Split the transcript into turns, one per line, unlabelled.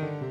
Bye.